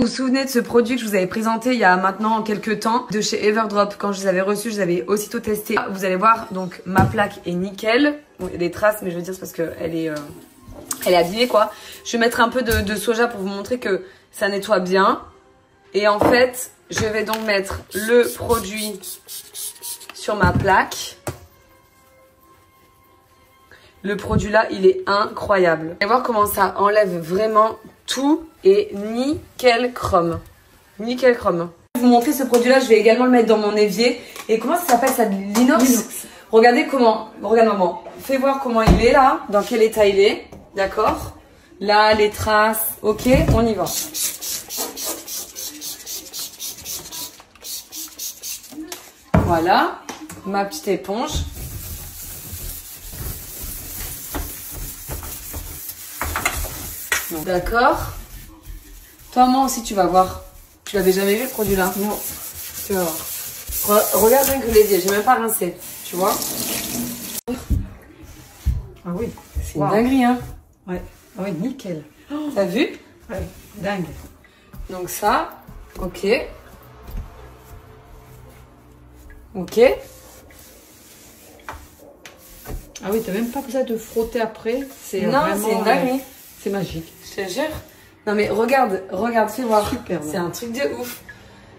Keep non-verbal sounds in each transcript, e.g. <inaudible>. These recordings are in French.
Vous vous souvenez de ce produit que je vous avais présenté il y a maintenant quelques temps de chez Everdrop quand je les avais reçus, je les avais aussitôt testés. Vous allez voir, donc ma plaque est nickel. Bon, il y a des traces, mais je veux dire c'est parce qu'elle est, euh, elle est abîmée quoi. Je vais mettre un peu de soja pour vous montrer que ça nettoie bien. Et en fait, je vais donc mettre le produit sur ma plaque. Le produit là, il est incroyable. Allez voir comment ça enlève vraiment tout et nickel chrome. Nickel chrome. Je vais vous montrer ce produit là, je vais également le mettre dans mon évier. Et comment ça s'appelle ça L'inox Regardez comment, regarde maman, fais voir comment il est là, dans quel état il est, d'accord Là, les traces, ok, on y va. Voilà, ma petite éponge. D'accord. Toi, moi aussi, tu vas voir. Tu l'avais jamais vu le produit là Non. Tu vas voir. Re- regarde rien que les yeux, j'ai même pas rincé. Tu vois Ah oui. C'est une dinguerie, hein Ouais. Ah oui, nickel. <gasps> T'as vu Ouais, dingue. Donc ça, ok. Ok. Ah oui, t'as même pas besoin de frotter après. C'est Non, c'est une dinguerie. C'est magique. Je te jure. Non mais regarde, regarde, fais voir. Superbe. C'est un truc de ouf.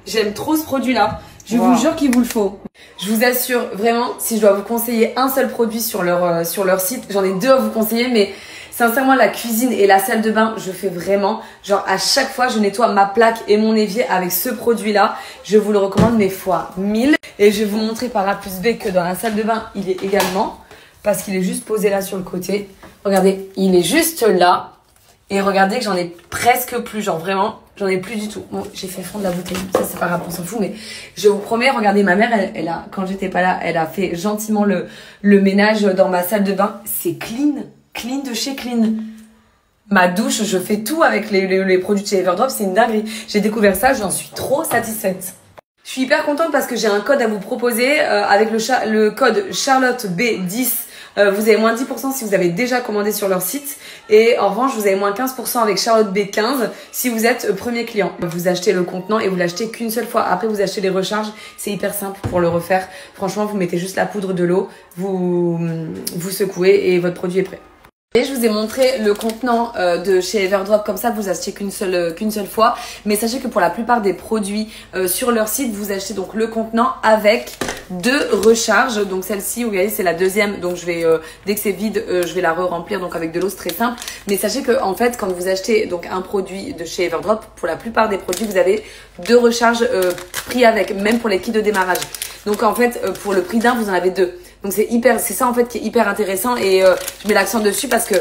J'aime trop ce produit-là. Je Wow. vous jure qu'il vous le faut. Je vous assure, vraiment, si je dois vous conseiller un seul produit sur leur, euh, sur leur site, j'en ai deux à vous conseiller, mais sincèrement, la cuisine et la salle de bain, je fais vraiment, genre à chaque fois, je nettoie ma plaque et mon évier avec ce produit-là. Je vous le recommande, mais fois 1000. Et je vais vous montrer par A plus B que dans la salle de bain, il est également, parce qu'il est juste posé là sur le côté. Regardez, il est juste là. Et regardez que j'en ai presque plus, genre vraiment, j'en ai plus du tout. Bon, j'ai fait fondre la bouteille, ça c'est pas grave, on s'en fout, mais je vous promets, regardez, ma mère, elle, elle a, quand j'étais pas là, elle a fait gentiment le, le ménage dans ma salle de bain. C'est clean, clean de chez clean. Ma douche, je fais tout avec les, les, les produits de chez Everdrop, c'est une dinguerie. J'ai découvert ça, j'en suis trop satisfaite. Je suis hyper contente parce que j'ai un code à vous proposer euh, avec le, cha- le code Charlotte B10. euh, vous avez moins 10% si vous avez déjà commandé sur leur site et en revanche vous avez moins 15% avec Charlotte B15 si vous êtes euh, premier client. Vous achetez le contenant et vous l'achetez qu'une seule fois. Après vous achetez les recharges, c'est hyper simple pour le refaire. Franchement vous mettez juste la poudre de l'eau, vous vous secouez et votre produit est prêt. Et je vous ai montré le contenant euh, de chez Everdrop. Comme ça vous achetez qu'une seule euh, qu'une seule fois. Mais sachez que pour la plupart des produits euh, sur leur site vous achetez donc le contenant avec deux recharges. Donc celle-ci vous voyez c'est la deuxième. Donc je vais dès que c'est vide je vais la re-remplir donc avec de l'eau. Très simple. Mais sachez que en fait quand vous achetez donc un produit de chez Everdrop pour la plupart des produits vous avez deux recharges pris avec même pour les kits de démarrage. Donc en fait pour le prix d'un vous en avez deux donc c'est hyper, c'est ça en fait qui est hyper intéressant et euh, je mets l'accent dessus parce que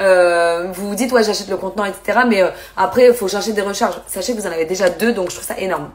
euh, vous vous dites ouais j'achète le contenant etc. Mais euh, après il faut chercher des recharges. Sachez que vous en avez déjà deux donc je trouve ça énorme.